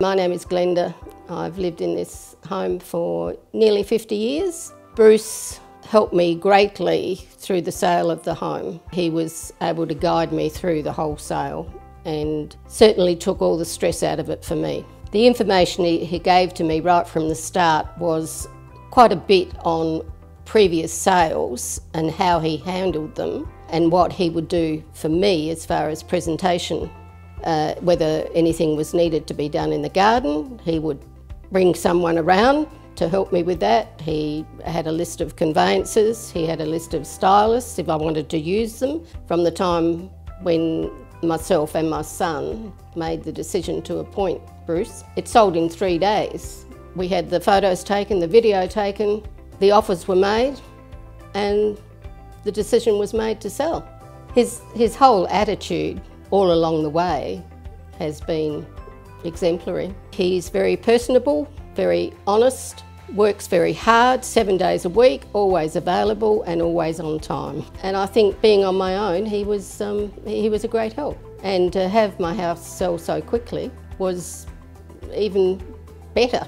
My name is Glenda. I've lived in this home for nearly 50 years. Bruce helped me greatly through the sale of the home. He was able to guide me through the whole sale and certainly took all the stress out of it for me. The information he, gave to me right from the start was quite a bit on previous sales and how he handled them and what he would do for me as far as presentation. Uh, whether anything was needed to be done in the garden, he would bring someone around to help me with that. He had a list of conveyances, he had a list of stylists if I wanted to use them. From the time when myself and my son made the decision to appoint Bruce, it sold in three days. We had the photos taken, the video taken, the offers were made, and the decision was made to sell. His, his whole attitude all along the way has been exemplary. He's very personable, very honest, works very hard, seven days a week, always available and always on time. And I think being on my own, he was, um, he was a great help. And to have my house sell so quickly was even better